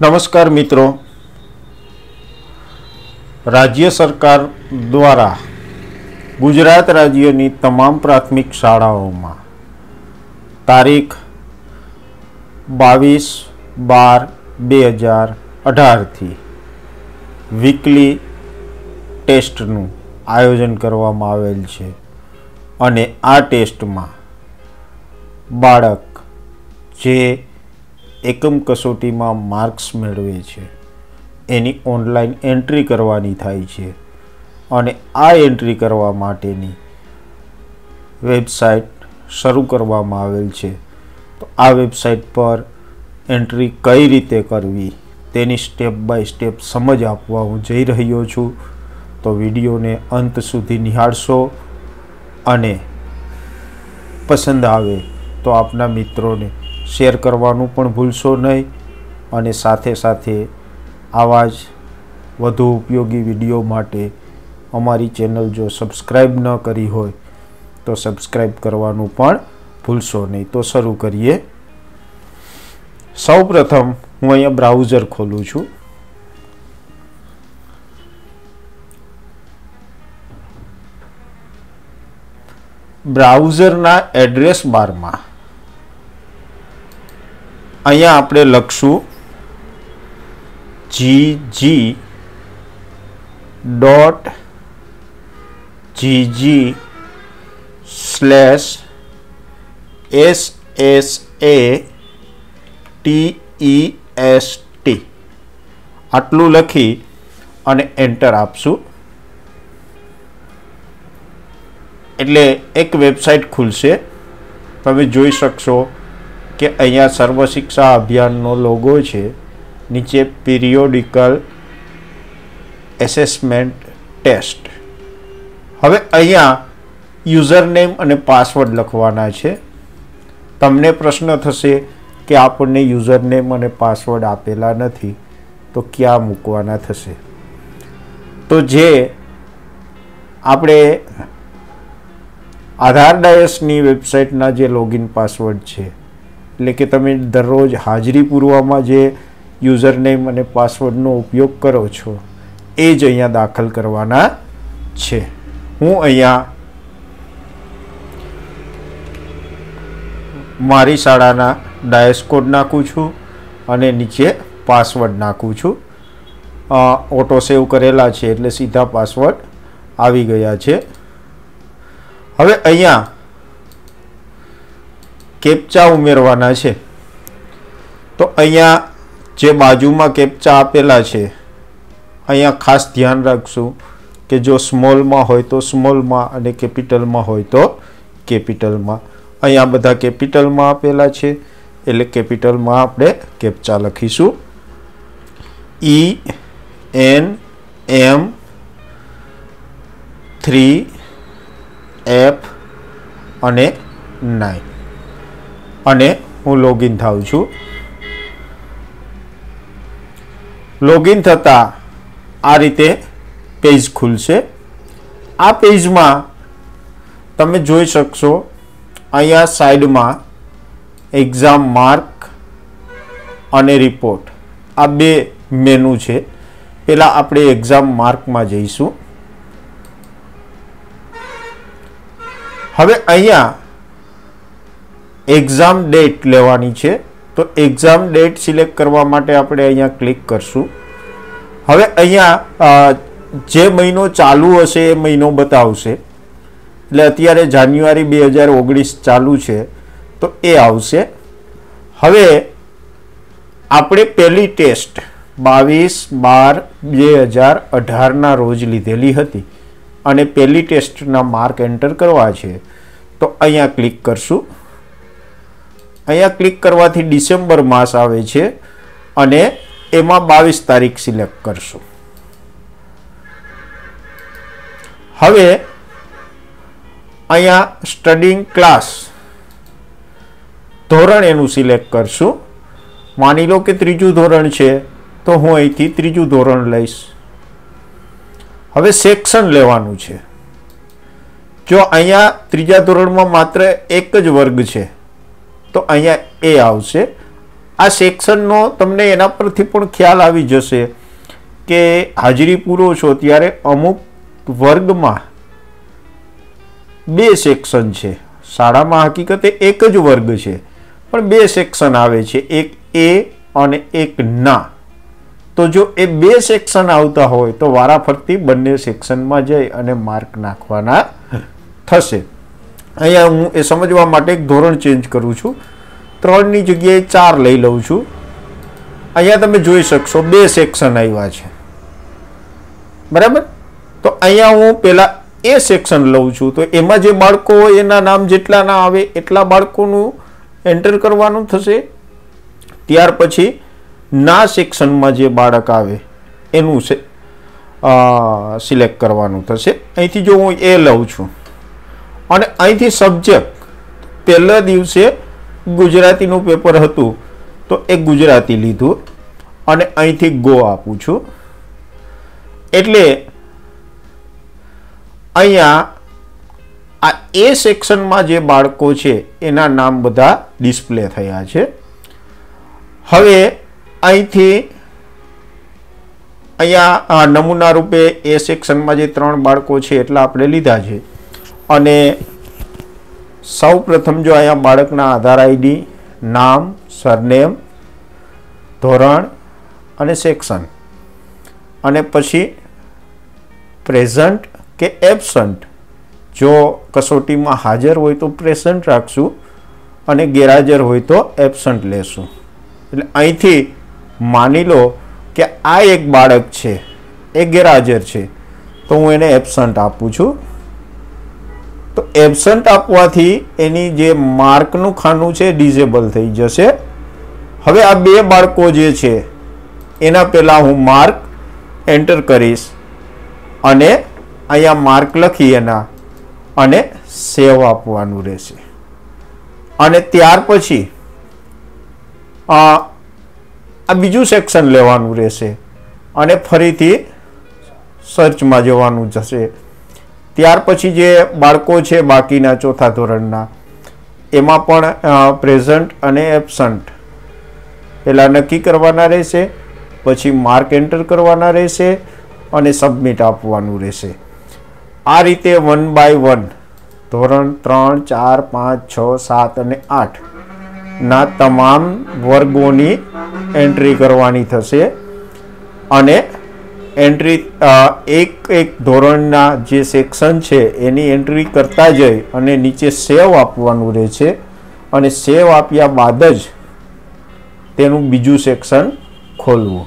નમસ્કાર મિત્રો. રાજ્ય સરકાર દ્વારા ગુજરાત રાજ્યની તમામ પ્રાથમિક શાળાઓમાં તારીખ બાવીસ બાર બે હજાર અઢારથી વીકલી ટેસ્ટનું આયોજન કરવામાં આવેલ છે અને આ ટેસ્ટમાં બાળક જે એકમ કસોટીમાં માર્ક્સ મેળવે છે. એની ઓનલાઈન એન્ટ્રી કરવાની થાય છે અને આ એન્ટ્રી કરવા માટેની વેબસાઇટ શરૂ કરવામાં આવેલ છે. તો આ વેબસાઇટ પર એન્ટ્રી કઈ રીતે કરવી તેની સ્ટેપ બાય સ્ટેપ સમજ આપવા હું જઈ રહ્યો છું. તો વિડીયોને અંત સુધી નિહાળશો અને પસંદ આવે તો આપના મિત્રોને શેર કરવાનું પણ ભૂલશો નહીં. અને સાથે સાથે આવા જ વધુ ઉપયોગી વીડિયો માટે અમારી ચેનલ જો સબસ્ક્રાઈબ ન કરી હોય, તો સબસ્ક્રાઈબ કરવાનું પણ ભૂલશો નહીં. તો શરૂ કરીએ. સૌ પ્રથમ હું અહીંયા બ્રાઉઝર ખોલું છું. બ્રાઉઝરના એડ્રેસ બારમાં. અહીંયા આપણે લખશું G G dot G G slash S S A T E S T. આટલું લખી અને એન્ટર આપશું. એટલે એક વેબસાઇટ ખુલશે. તમે જોઈ શકશો. કે અહીંયા સર્વ શિક્ષા અભિયાનનો લોગો છે. નીચે પિરિયોડિકલ એસેસમેન્ટ ટેસ્ટ હવે અહીંયા યુઝર નેમ અને પાસવર્ડ લખવાના છે. તમને પ્રશ્ન થશે કે આપણને યુઝર નેમ અને પાસવર્ડ આપેલા નથી, તો ક્યાં મૂકવાના થશે? તો જે આપણે આધાર ડાયસની વેબસાઇટના જે લોગિન પાસવર્ડ છે એટલે કે તમે દરરોજ હાજરી પૂરવામાં જે યુઝર નેમ અને પાસવર્ડનો ઉપયોગ કરો છો, એ જ અહીંયા દાખલ કરવાના છે. હું અહીંયા મારી શાળાના ડાયસ કોડ નાખું છું અને નીચે પાસવર્ડ નાખું છું. ઓટો સેવ કરેલા છે એટલે સીધા પાસવર્ડ આવી ગયા છે. હવે અહીંયા કેપ્ચા ઉમેરવાના છે. તો અહીંયા જે બાજુમાં કેપ્ચા આપેલા છે, અહીંયા ખાસ ધ્યાન રાખશું કે જો સ્મોલમાં હોય તો સ્મોલમાં અને કેપિટલમાં હોય તો કેપિટલમાં. અહીંયા બધા કેપિટલમાં આપેલા છે, એટલે કેપિટલમાં આપણે કેપ્ચા લખીશું. E N M three F અને નાઇન અને હું લોગિન થાઉં છું. લોગિન થતાં આ રીતે પેજ ખુલશે. આ પેજમાં તમે જોઈ શકશો, અહીંયા સાઈડમાં એક્ઝામ માર્ક અને રિપોર્ટ આ બે મેનુ છે. પહેલાં આપણે એક્ઝામ માર્કમાં જઈશું. હવે અહીંયા એક્ઝામ ડેટ લેવાની છે, તો એક્ઝામ ડેટ સિલેક્ટ કરવા માટે આપણે અહીંયા ક્લિક કરશું. હવે અહીંયા જે મહિનો ચાલુ હશે એ મહિનો બતાવશે. એટલે અત્યારે જાન્યુઆરી બે હજાર ઓગણીસ ચાલુ છે, તો એ આવશે. હવે આપણે પહેલી ટેસ્ટ બાવીસ બાર બે હજાર અઢારના રોજ લીધેલી હતી. અને પહેલી ટેસ્ટના માર્ક એન્ટર કરવા છે. તો અહીંયા ક્લિક કરશું. અહીંયા ક્લિક કરવાથી ડિસેમ્બર માસ આવે છે અને એમાં બાવીસ તારીખ સિલેક્ટ કરશું. હવે અહીંયા સ્ટડિંગ ક્લાસ ધોરણ એનું સિલેક્ટ કરશું. માની લો કે ત્રીજું ધોરણ છે, તો હું અહીંથી ત્રીજું ધોરણ લઈશ. હવે સેક્શન લેવાનું છે. જો અહીંયા ત્રીજા ધોરણમાં માત્ર એક જ વર્ગ છે તો અહીંયા એ આવશે. આ સેક્શનનો તમને એના પરથી પણ ખ્યાલ આવી જશે કે હાજરી પૂરો છો ત્યારે અમુક વર્ગમાં બે સેક્શન છે. શાળામાં હકીકતે એક જ વર્ગ છે, પણ બે સેક્શન આવે છે. એક એ અને એક ના. તો જો એ બે સેક્શન આવતા હોય તો વારાફરતી બંને સેક્શનમાં જઈ અને માર્ક નાખવાના થશે. અહીંયા હું એ સમજવા માટે એક ધોરણ ચેન્જ કરું છું. ત્રણની જગ્યાએ ચાર લઈ લઉં છું. અહીંયા તમે જોઈ શકશો બે સેક્શન આવ્યા છે. બરાબર? તો અહીંયા હું પહેલાં એ સેક્શન લઉં છું. તો એમાં જે બાળકો એના નામ જેટલા ના આવે, એટલા બાળકોનું એન્ટર કરવાનું થશે. ત્યાર પછી ના સેક્શનમાં જે બાળક આવે, એનું સિલેક્ટ કરવાનું થશે. અહીંથી જો હું એ લઉં છું. અને અહીંથી સબ્જેક્ટ પહેલા દિવસે ગુજરાતીનું પેપર હતું, તો એ ગુજરાતી લીધું અને અહીંથી ગો આપું છું. એટલે અહીંયા આ એ સેક્શનમાં જે બાળકો છે, એના નામ બધા ડિસ્પ્લે થયા છે. હવે અહીંથી અહીંયા નમૂના રૂપે એ સેક્શનમાં જે ત્રણ બાળકો છે, એટલા આપણે લીધા છે. અને સૌ પ્રથમ જો અહીંયા બાળકના આધાર આઈડી, નામ, સરનેમ, ધોરણ અને સેક્શન. અને પછી પ્રેઝન્ટ કે એબસન્ટ. જો કસોટીમાં હાજર હોય તો પ્રેઝન્ટ રાખશું અને ગેરહાજર હોય તો એબસન્ટ લેશું. એટલે અહીંથી માની લો કે આ એક બાળક છે, એ ગેરહાજર છે, તો હું એને એબસન્ટ આપું છું. તો એબસન્ટ આપવાથી એની જે માર્કનું ખાનું છે ડિઝેબલ થઈ જશે. હવે આ બે બાળકો જે છે, એના પહેલાં હું માર્ક એન્ટર કરીશ અને અહીંયા માર્ક લખી એના અને સેવ આપવાનું રહેશે. અને ત્યાર પછી આ બીજું સેક્શન લેવાનું રહેશે અને ફરીથી સર્ચમાં જવાનું જશે. ત્યાર પછી જે બાળકો છે બાકીના ચોથા ધોરણના, એમાં પણ પ્રેઝન્ટ અને એબસન્ટ પહેલાં નક્કી કરવાના રહેશે, પછી માર્ક એન્ટર કરવાના રહેશે અને સબમિટ આપવાનું રહેશે. આ રીતે વન બાય વન ધોરણ ત્રણ, ચાર, પાંચ, છ, સાત અને આઠ, ના તમામ વર્ગોની એન્ટ્રી કરવાની થશે અને એન્ટ્રી એક એક ધોરણના જે સેક્શન છે, એની એન્ટ્રી કરતા જઈ અને નીચે સેવ આપવાનું રહે છે. અને સેવ આપ્યા બાદ જ તેનું બીજું સેક્શન ખોલવું.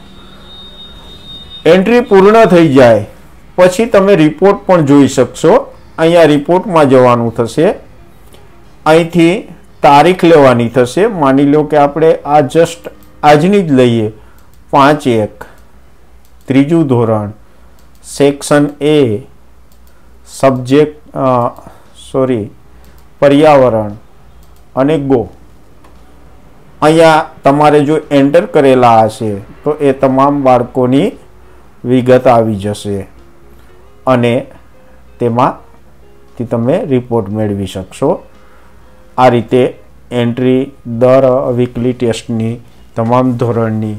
એન્ટ્રી પૂર્ણ થઈ જાય. પછી તમે રિપોર્ટ પણ જોઈ શકશો. અહીંયા રિપોર્ટમાં જવાનું થશે. અહીંથી તારીખ લેવાની થશે. માની લો કે આપણે આ જસ્ટ આજની જ લઈએ. પાંચ એક. ત્રીજું ધોરણ, સેક્શન એ, સબ્જેક્ટ સોરી, પર્યાવરણ અને ગો. અહીંયા તમારે જો એન્ટર કરેલા હશે, તો એ તમામ બાળકોની વિગત આવી જશે અને તેમાંથી તમે રિપોર્ટ મેળવી શકશો. આ રીતે એન્ટ્રી દર વીકલી ટેસ્ટની તમામ ધોરણની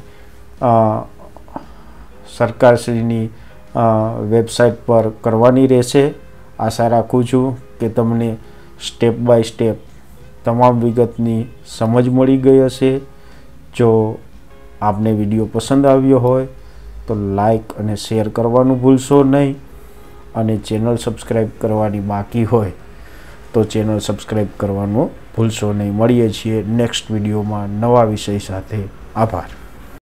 સરકારશ્રીની વેબસાઇટ પર કરવાની રહેશે. આશા રાખું છું કે તમને સ્ટેપ બાય સ્ટેપ તમામ વિગતની સમજ મળી ગઈ હશે. જો આપને વીડિયો પસંદ આવ્યો હોય તો લાઈક અને શેર કરવાનું ભૂલશો નહીં અને ચેનલ સબસ્ક્રાઈબ કરવાની બાકી હોય તો ચેનલ સબસ્ક્રાઈબ કરવાનું ભૂલશો નહીં. મળીએ છીએ નેક્સ્ટ વિડીયોમાં નવા વિષય સાથે. આભાર.